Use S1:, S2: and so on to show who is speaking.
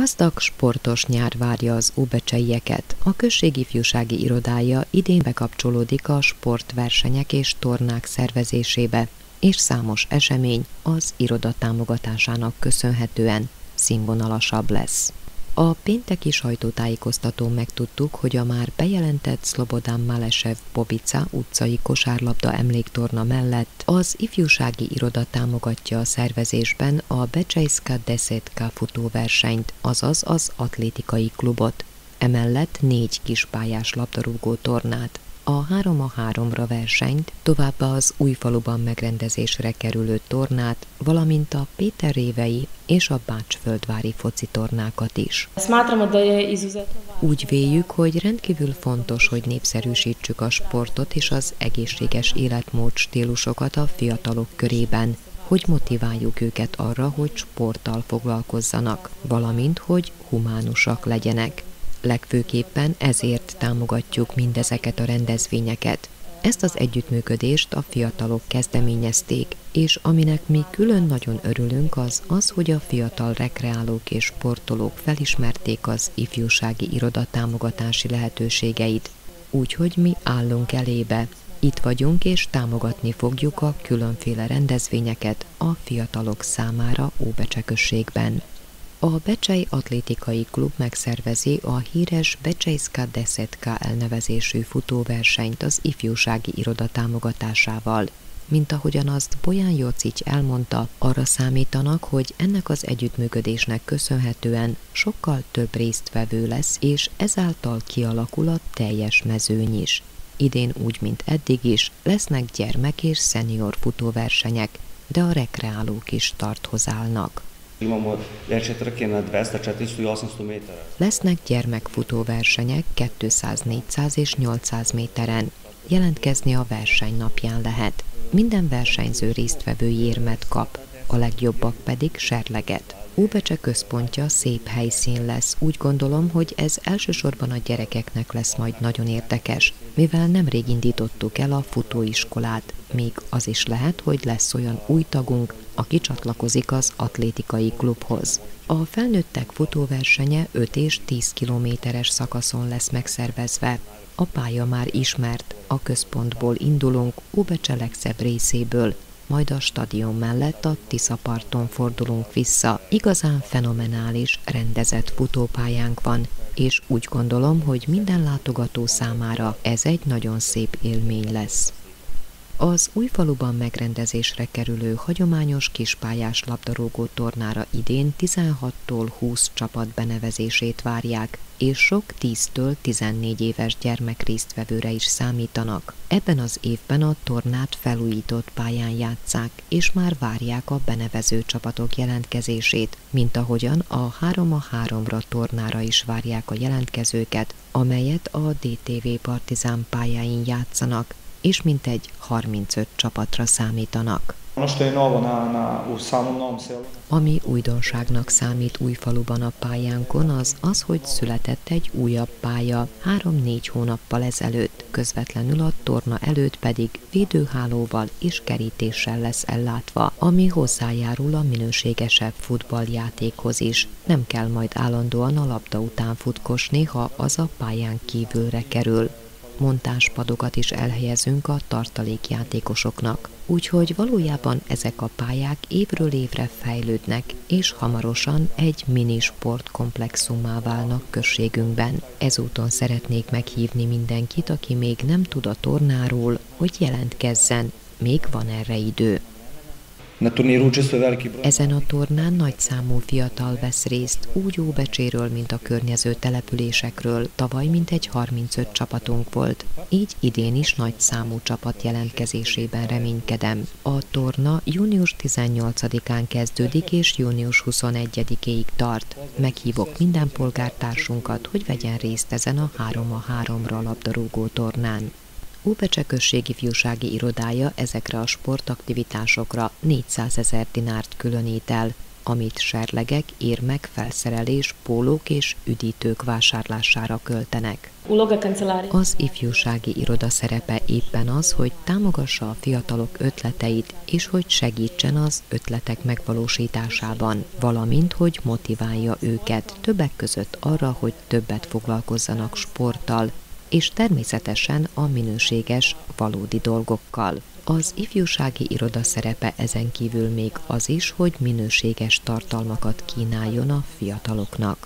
S1: Gazdag, sportos nyár várja az óbecseieket. A községi ifjúsági irodája idén bekapcsolódik a sportversenyek és tornák szervezésébe, és számos esemény az iroda támogatásának köszönhetően színvonalasabb lesz. A pénteki sajtótájékoztatón megtudtuk, hogy a már bejelentett Szlobodán Malesev Bobica utcai kosárlabda emléktorna mellett az ifjúsági iroda támogatja a szervezésben a Becsejszka Deszetka futóversenyt, azaz az atlétikai klubot. Emellett négy kispályás labdarúgó tornát a 3 a 3-ra versenyt, továbbá az újfaluban megrendezésre kerülő tornát, valamint a Péter Révei és a Bácsföldvári foci tornákat is. Úgy véljük, hogy rendkívül fontos, hogy népszerűsítsük a sportot és az egészséges életmód stílusokat a fiatalok körében, hogy motiváljuk őket arra, hogy sporttal foglalkozzanak, valamint, hogy humánusak legyenek. Legfőképpen ezért támogatjuk mindezeket a rendezvényeket. Ezt az együttműködést a fiatalok kezdeményezték, és aminek mi külön nagyon örülünk az az, hogy a fiatal rekreálók és sportolók felismerték az ifjúsági iroda támogatási lehetőségeit. Úgyhogy mi állunk elébe, itt vagyunk és támogatni fogjuk a különféle rendezvényeket a fiatalok számára Óbecsekösségben. A Becsei Atlétikai Klub megszervezi a híres Becseiszka Deszetka elnevezésű futóversenyt az ifjúsági iroda támogatásával. Mint ahogyan azt Bolyán Jocic elmondta, arra számítanak, hogy ennek az együttműködésnek köszönhetően sokkal több résztvevő lesz, és ezáltal kialakul a teljes mezőny is. Idén úgy, mint eddig is, lesznek gyermek és szenior futóversenyek, de a rekreálók is tartozálnak. Imamo večje trke na 200, 400 800 méterre. Lesznek gyermekfutóversenyek 200, 400 és 800 méteren. Jelentkezni a verseny napján lehet. Minden versenyző résztvevő érmet kap, a legjobbak pedig serleget. Úbecse központja szép helyszín lesz. Úgy gondolom, hogy ez elsősorban a gyerekeknek lesz majd nagyon érdekes, mivel nemrég indítottuk el a futóiskolát. Még az is lehet, hogy lesz olyan új tagunk, aki csatlakozik az atlétikai klubhoz. A felnőttek futóversenye 5 és 10 kilométeres szakaszon lesz megszervezve. A pálya már ismert, a központból indulunk Ubecse legszebb részéből, majd a stadion mellett a Tiszaparton fordulunk vissza. Igazán fenomenális, rendezett futópályánk van, és úgy gondolom, hogy minden látogató számára ez egy nagyon szép élmény lesz. Az újfaluban megrendezésre kerülő hagyományos kispályás labdarúgó tornára idén 16-tól 20 csapat benevezését várják, és sok 10-től 14 éves gyermek résztvevőre is számítanak. Ebben az évben a tornát felújított pályán játszák, és már várják a benevező csapatok jelentkezését, mint ahogyan a 3 a 3-ra tornára is várják a jelentkezőket, amelyet a DTV Partizán pályáin játszanak, és mintegy 35 csapatra számítanak. Ami újdonságnak számít újfaluban a pályánkon, az az, hogy született egy újabb pálya három-négy hónappal ezelőtt, közvetlenül a torna előtt pedig védőhálóval és kerítéssel lesz ellátva, ami hozzájárul a minőségesebb futballjátékhoz is. Nem kell majd állandóan a labda után futkosni, ha az a pályán kívülre kerül montáspadokat is elhelyezünk a tartalékjátékosoknak. Úgyhogy valójában ezek a pályák évről évre fejlődnek, és hamarosan egy mini sportkomplexummá válnak községünkben. Ezúton szeretnék meghívni mindenkit, aki még nem tud a tornáról, hogy jelentkezzen, még van erre idő. Ezen a tornán nagy számú fiatal vesz részt, úgy Óbecséről, mint a környező településekről. Tavaly mintegy 35 csapatunk volt, így idén is nagy számú csapat jelentkezésében reménykedem. A torna június 18-án kezdődik és június 21-ig tart. Meghívok minden polgártársunkat, hogy vegyen részt ezen a 3 a 3-ra labdarúgó tornán. Ópecse községi fiúsági irodája ezekre a sportaktivitásokra 400 ezer dinárt különít el, amit serlegek, érmek, felszerelés, pólók és üdítők vásárlására költenek. Az ifjúsági iroda szerepe éppen az, hogy támogassa a fiatalok ötleteit, és hogy segítsen az ötletek megvalósításában, valamint, hogy motiválja őket többek között arra, hogy többet foglalkozzanak sporttal, és természetesen a minőséges, valódi dolgokkal. Az ifjúsági iroda szerepe ezen kívül még az is, hogy minőséges tartalmakat kínáljon a fiataloknak.